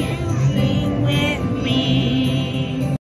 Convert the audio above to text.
you.